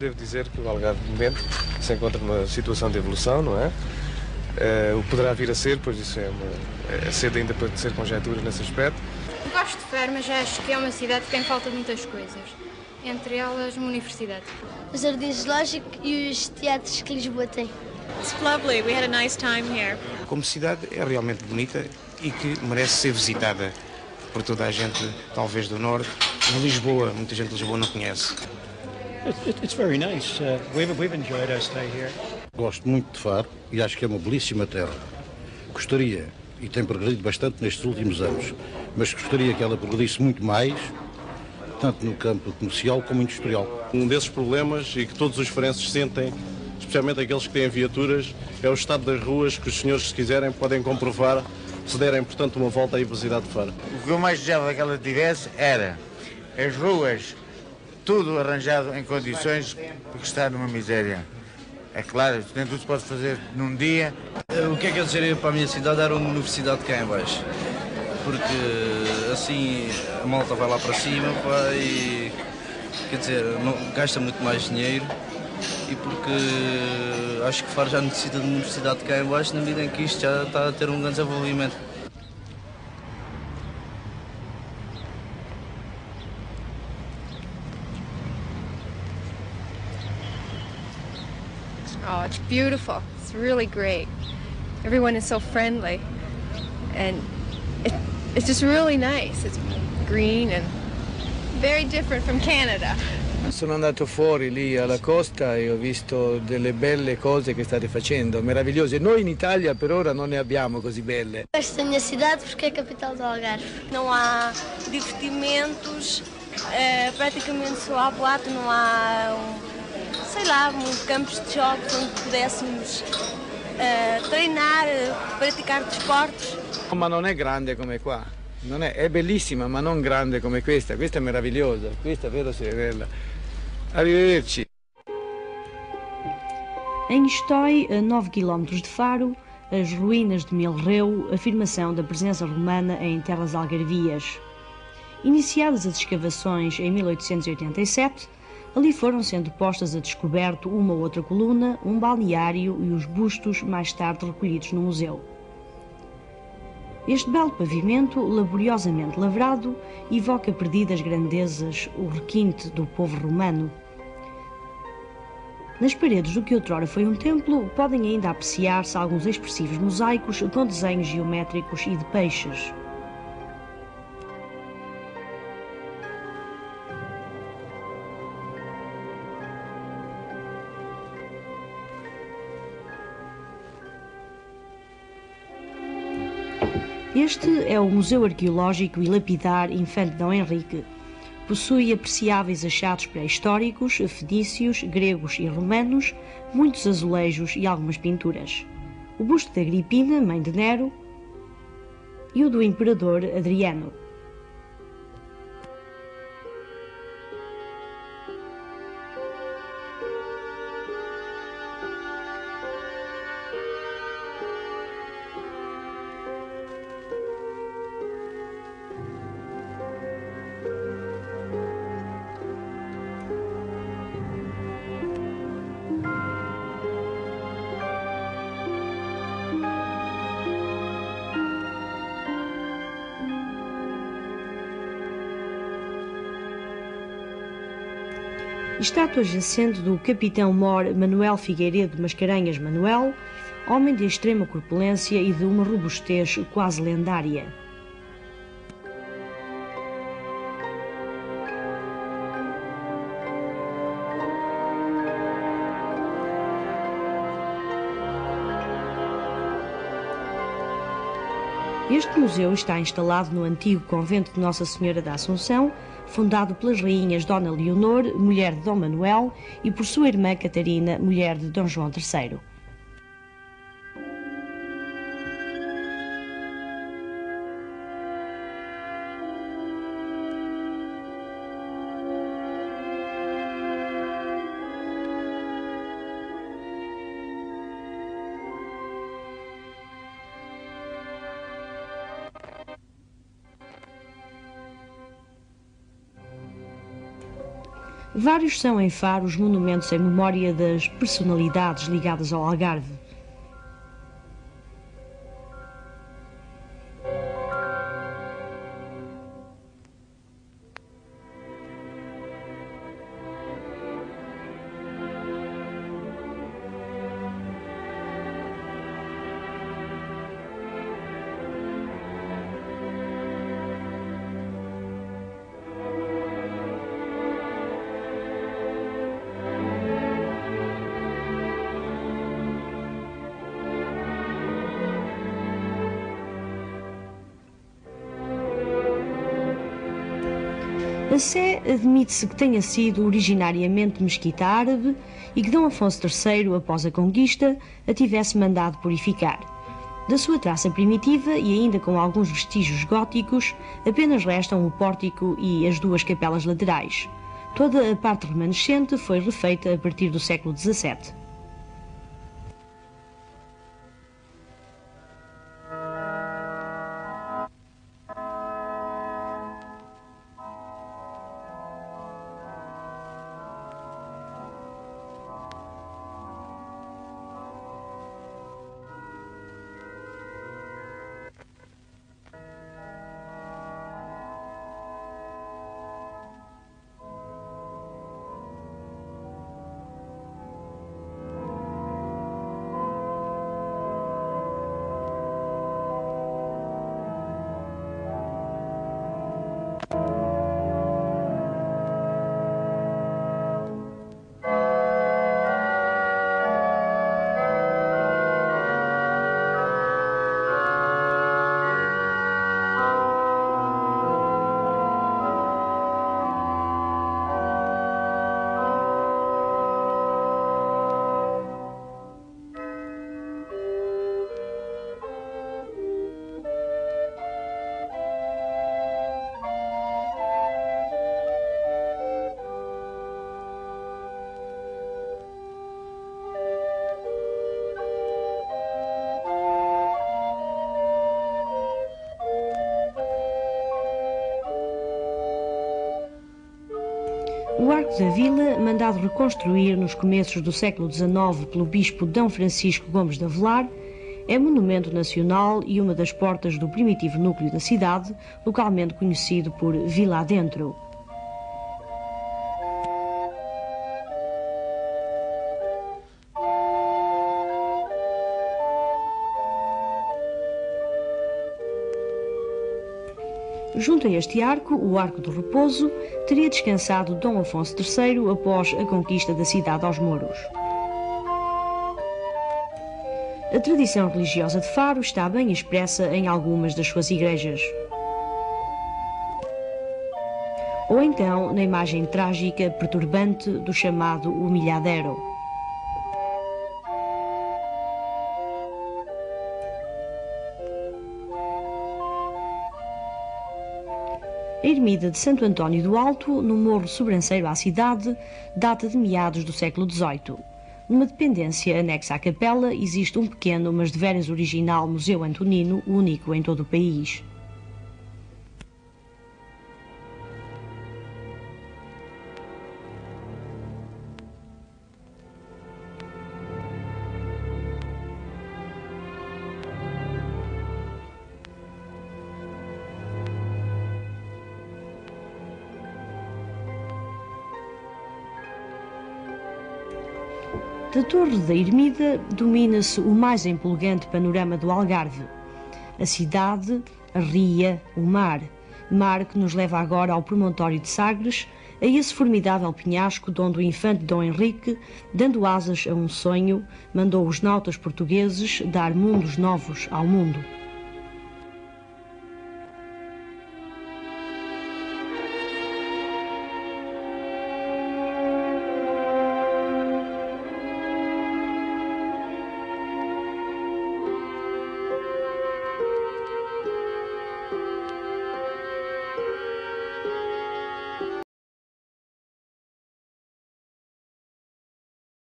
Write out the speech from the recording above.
Devo dizer que o Algarve, de momento, se encontra numa situação de evolução, não é? Uh, o poderá vir a ser, pois isso é, uma, é cedo ainda para ser conjectura nesse aspecto. Gosto de Faro, mas acho que é uma cidade que tem falta de muitas coisas. Entre elas, uma universidade. Os jardins zoológicos e os teatros que Lisboa tem. It's lovely. We had a nice time here. Como cidade é realmente bonita e que merece ser visitada por toda a gente, talvez do norte. Em Lisboa, muita gente de Lisboa não conhece. It's very nice. Uh, we've, we've enjoyed our stay here. Gosto muito de Faro e acho que é uma belíssima terra. Gostaria, e tem progredido bastante nestes últimos anos, mas gostaria que ela progredisse muito mais, tanto no campo comercial como industrial. Um desses problemas e que todos os farenses sentem, especialmente aqueles que têm viaturas, é o estado das ruas que os senhores, se quiserem, podem comprovar se derem, portanto, uma volta à cidade de Faro. O que eu mais desejava que ela tivesse era as ruas, tudo arranjado em condições, porque está numa miséria. É claro, nem tudo se pode fazer num dia. O que é que eu desejaria para a minha cidade era uma universidade cá em baixo. Porque assim a malta vai lá para cima pá, e quer dizer, não, gasta muito mais dinheiro e porque acho que Faro já necessita de uma universidade cá em baixo na medida em que isto já está a ter um grande desenvolvimento. Oh, it's beautiful. It's really great. Everyone is so friendly. And it, it's just really nice. It's green and very different from Canada. Sono andato fuori lì alla costa e ho visto delle belle cose che state facendo, meravigliose. Noi in Italia per ora non ne abbiamo così belle. Gosto da minha cidade porque é a capital do Algarve. Não há divertimentos, é, praticamente só há boato, não há um sei lá, campos de jogos onde pudéssemos uh, treinar, praticar desportos. Ma non è grande come qua, non è, è, bellissima ma non grande come questa, questa è meravigliosa, questa è se è bella. Arrivederci. Em Estói, a 9 km de Faro, as ruínas de Milreu, afirmação da presença romana em terras algarvias. Iniciadas as escavações em 1887, Ali foram sendo postas a descoberto uma ou outra coluna, um balneário e os bustos mais tarde recolhidos no museu. Este belo pavimento, laboriosamente lavrado, evoca perdidas grandezas, o requinte do povo romano. Nas paredes do que outrora foi um templo, podem ainda apreciar-se alguns expressivos mosaicos com desenhos geométricos e de peixes. Este é o Museu Arqueológico e Lapidar Infante Dom Henrique. Possui apreciáveis achados pré-históricos, fenícios, gregos e romanos, muitos azulejos e algumas pinturas. O busto da Agripina, mãe de Nero, e o do imperador Adriano. Estátua jacente do capitão-mor Manuel Figueiredo Mascarenhas Manuel, homem de extrema corpulência e de uma robustez quase lendária. Este museu está instalado no antigo convento de Nossa Senhora da Assunção, fundado pelas rainhas Dona Leonor, mulher de Dom Manuel, e por sua irmã Catarina, mulher de Dom João III. Vários são em Faro os monumentos em memória das personalidades ligadas ao Algarve. A Sé admite-se que tenha sido originariamente mesquita árabe e que D. Afonso III, após a conquista, a tivesse mandado purificar. Da sua traça primitiva e ainda com alguns vestígios góticos, apenas restam o pórtico e as duas capelas laterais. Toda a parte remanescente foi refeita a partir do século XVII. O Arco da Vila, mandado reconstruir nos começos do século XIX pelo bispo D. Francisco Gomes de Avelar, é monumento nacional e uma das portas do primitivo núcleo da cidade, localmente conhecido por Vila Adentro. Junto a este arco, o Arco do Repouso, teria descansado Dom Afonso III após a conquista da cidade aos mouros. A tradição religiosa de Faro está bem expressa em algumas das suas igrejas. Ou então na imagem trágica, perturbante do chamado humilhadero. A ermida de Santo António do Alto, no morro sobranceiro à cidade, data de meados do século XVIII. Numa dependência anexa à capela existe um pequeno, mas de veras original Museu Antonino, único em todo o país. Da Torre da Ermida domina-se o mais empolgante panorama do Algarve. A cidade, a ria, o mar. Mar que nos leva agora ao promontório de Sagres, a esse formidável penhasco onde o infante Dom Henrique, dando asas a um sonho, mandou os nautas portugueses dar mundos novos ao mundo.